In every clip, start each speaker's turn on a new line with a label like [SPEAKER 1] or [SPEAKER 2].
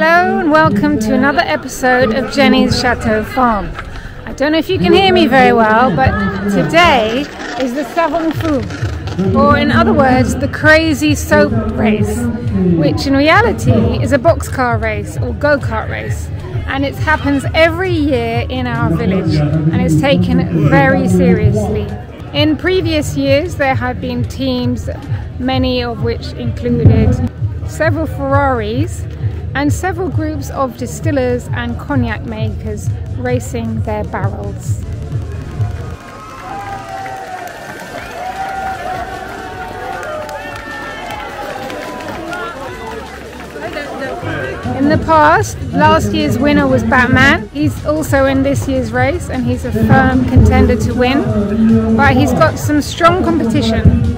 [SPEAKER 1] welcome to another episode of Jenny's Chateau Farm. I don't know if you can hear me very well, but today is the Savons Fou, or in other words, the Crazy Soap Race, which in reality is a boxcar race or go-kart race. And it happens every year in our village and it's taken very seriously. In previous years, there have been teams, many of which included several Ferraris and several groups of distillers and cognac makers racing their barrels. In the past, last year's winner was Batman. He's also in this year's race and he's a firm contender to win. But he's got some strong competition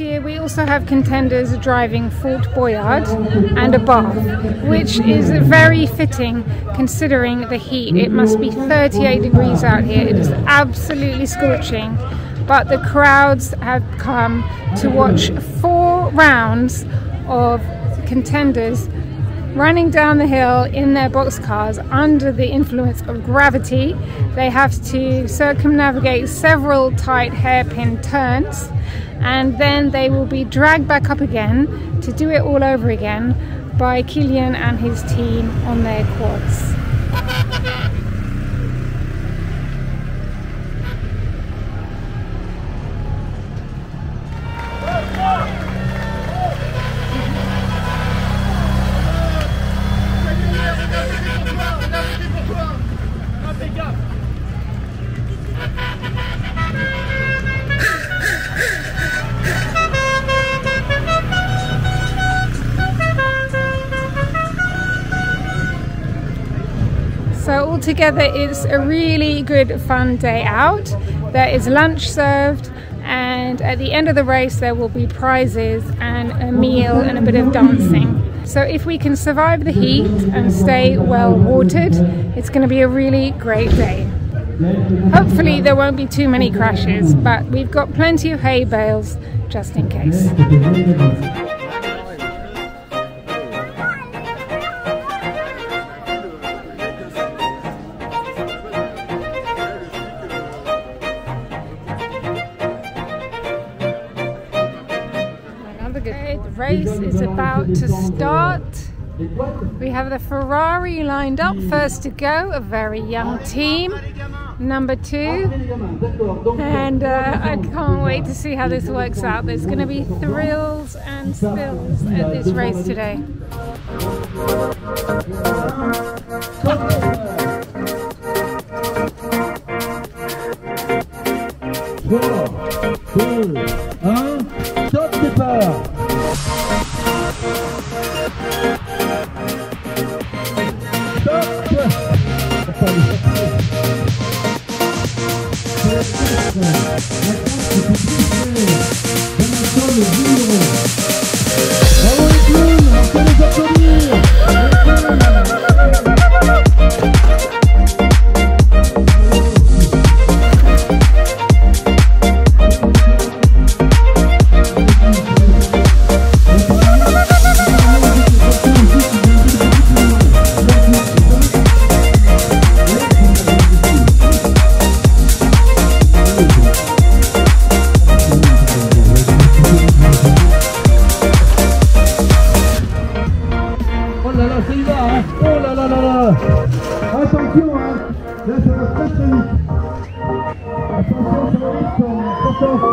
[SPEAKER 1] Year we also have contenders driving Fort Boyard and a Bath, which is very fitting considering the heat. It must be 38 degrees out here. It is absolutely scorching. But the crowds have come to watch four rounds of contenders running down the hill in their boxcars under the influence of gravity. They have to circumnavigate several tight hairpin turns and then they will be dragged back up again to do it all over again by Kilian and his team on their quads. It's a really good fun day out. There is lunch served and at the end of the race there will be prizes and a meal and a bit of dancing. So if we can survive the heat and stay well watered, it's going to be a really great day. Hopefully there won't be too many crashes, but we've got plenty of hay bales just in case. Race is about to start. We have the Ferrari lined up, first to go, a very young team, number two. And uh, I can't wait to see how this works out. There's going to be thrills and spills at this race today. là là, c'est là hein.
[SPEAKER 2] Oh là là là là Attention, hein Là, ça va très très vite. Attention, ça va vite,
[SPEAKER 1] Attention,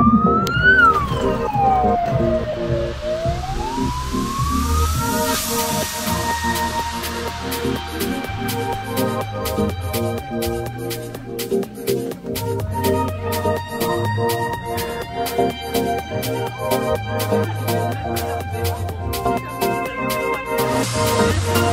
[SPEAKER 1] Música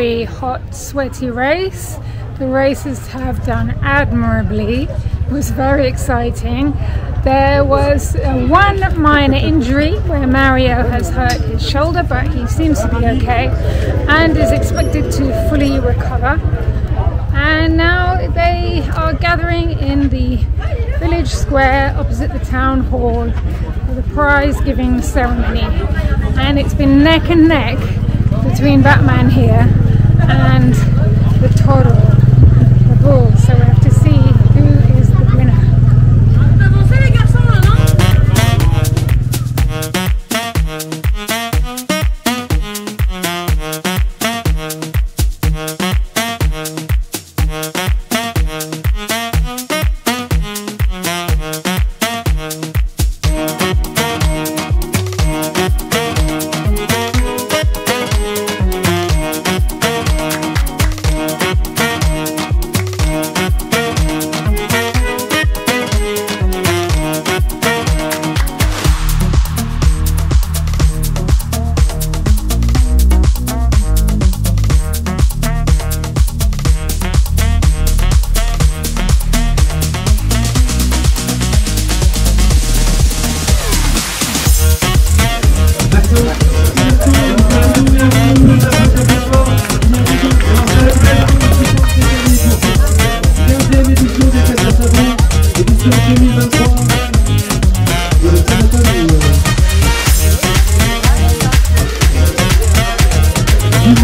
[SPEAKER 1] very hot, sweaty race. The races have done admirably. It was very exciting. There was uh, one minor injury where Mario has hurt his shoulder, but he seems to be okay and is expected to fully recover. And now they are gathering in the village square opposite the town hall for the prize giving ceremony. And it's been neck and neck between Batman here and the toro, the bull. So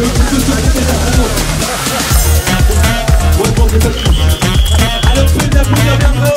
[SPEAKER 2] One more